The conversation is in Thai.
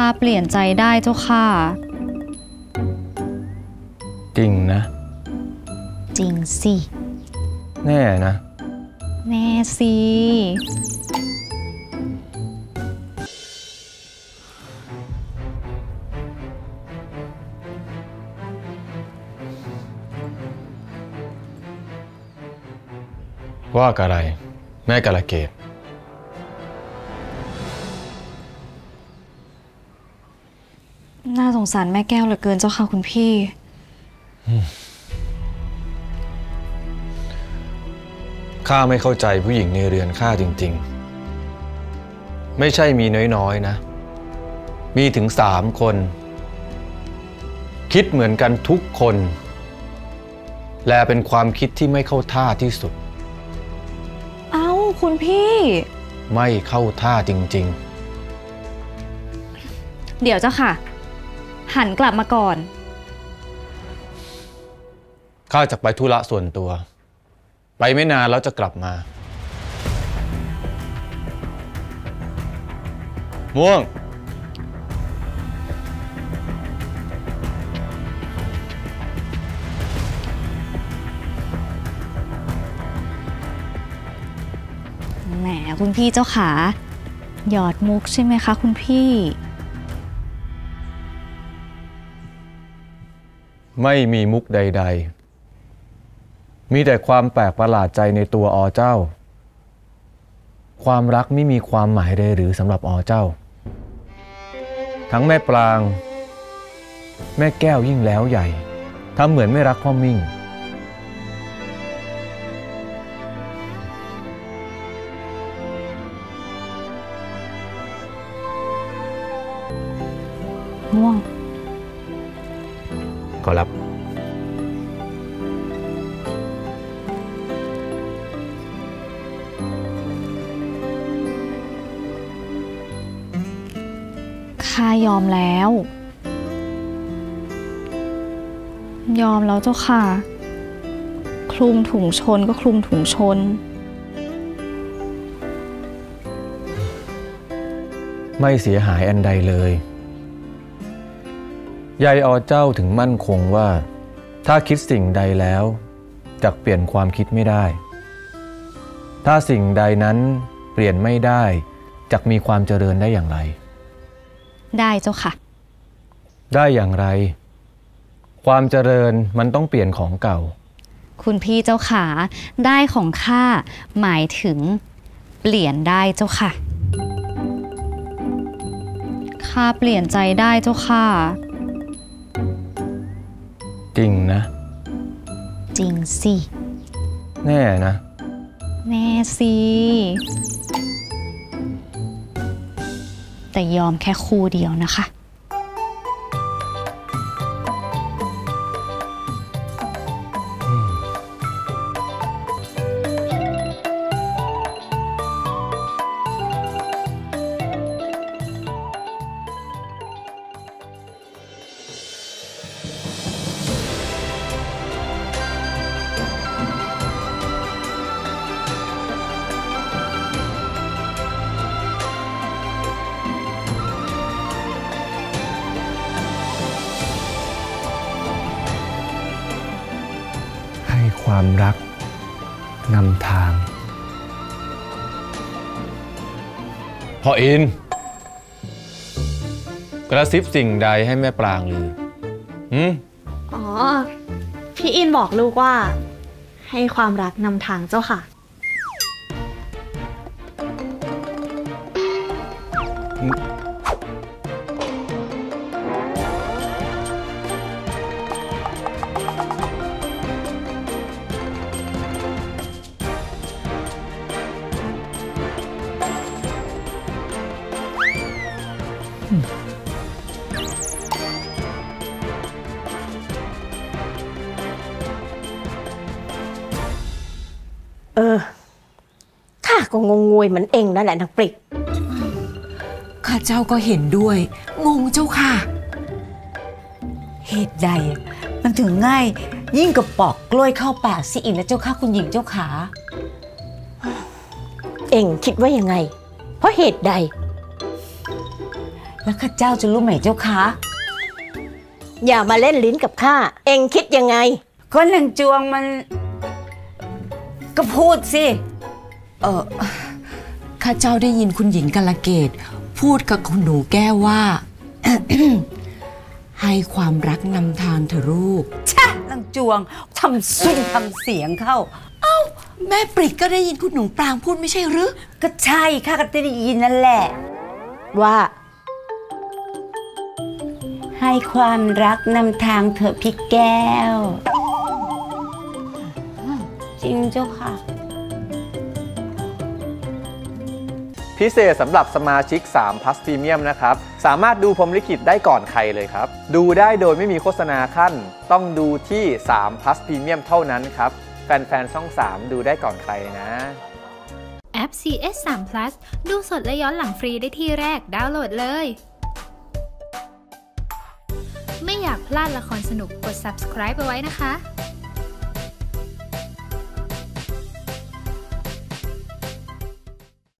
ข้าเปลี่ยนใจได้เจ้าค่ะ จริงนะ จริงสิ แน่นะ แน่สิ ว่ากะไร แม่กะละเกด งสารแม่แก้วเหลือเกินเจ้าค่ะคุณพี่ ข้าไม่เข้าใจผู้หญิงในเรือนข้าจริง ๆ ไม่ใช่มีน้อยๆนะ มีถึงสามคน คิดเหมือนกันทุกคน และเป็นความคิดที่ไม่เข้าท่าที่สุด เอ้าคุณพี่ ไม่เข้าท่าจริงเดี๋ยวเจ้าค่ะ หันกลับมาก่อนๆข้าจะไปธุระส่วนตัว ไปไม่นานแล้วจะกลับมา ม่วง แหมคุณพี่เจ้าขา หยอดมุกใช่ไหมคะคุณพี่ ไม่มีมุกใด ๆ มีแต่ความแปลกประหลาดใจในตัวอเจ้า ความรักไม่มีความหมายใดหรือสำหรับอเจ้า ทั้งแม่ปราง แม่แก้วยิ่งแล้วใหญ่ทำเหมือนไม่รักพ่อมิ่งม่วง ข้ายอมแล้ว ยอมแล้วเจ้าค่ะ คลุมถุงชนก็คลุมถุงชน ไม่เสียหายอันใดเลยยายอเจ้าถึงมั่นคงว่า ถ้าคิดสิ่งใดแล้วจะเปลี่ยนความคิดไม่ได้ ถ้าสิ่งใดนั้นเปลี่ยนไม่ได้จะมีความเจริญได้อย่างไร ได้เจ้าค่ะ ได้อย่างไร ความเจริญมันต้องเปลี่ยนของเก่า คุณพี่เจ้าขาได้ของข้าหมายถึงเปลี่ยนได้เจ้าค่ะข้าเปลี่ยนใจได้เจ้าค่ะ จริงนะ จริงสิ แน่นะ แน่สิ แต่ยอมแค่คู่เดียวนะคะ ความรักนำทาง พ่ออิน กระซิบสิ่งใดให้แม่ปรางลือหืมอ๋อ พี่อินบอกลูกว่า ให้ความรักนำทางเจ้าค่ะ เออ ข้าก็งงงวยเหมือนเองนั่นแหละนางปริก ข้าเจ้าก็เห็นด้วย งงเจ้าค่ะ เหตุใด มันถึงง่าย ยิ่งกับปอกกล้วยเข้าปากสิอีกนะเจ้าค่ะคุณหญิงเจ้าขา เองคิดว่ายังไง เพราะเหตุใด แล้วข้าเจ้าจะรู้ไหมเจ้าคะ อย่ามาเล่นลิ้นกับข้า เองคิดยังไง ก็นางจวงมัน ก็พูดสิ เออข้าเจ้าได้ยินคุณหญิงกาลเกต พูดกับคุณหนูแก้วว่า ให้ความรักนำทางเถอะลูกชะนางจวงทำซุ่มทำเสียงเข้าแม่ปริกก็ได้ยินคุณหนูปรางพูดไม่ใช่หรือ ก็ใช่ข้าก็ได้ยินนั่นแหละ ว่า ให้ความรักนำทางเถอะพี่แก้ว จริงเจ้าค่ะ พิเศษสำหรับสมาชิก 3 plus premium นะครับ สามารถดูพรหมลิขิตได้ก่อนใครเลยครับ ดูได้โดยไม่มีโฆษณาขั้น ต้องดูที่ 3 plus premium เท่านั้นครับ แฟนๆ ช่อง 3 ดูได้ก่อนใครนะแอป CS 3 Plus ดูสดและย้อนหลังฟรีได้ที่แรกดาวน์โหลดเลย ไม่อยากพลาดละครสนุกกด subscribe ไปไว้นะคะ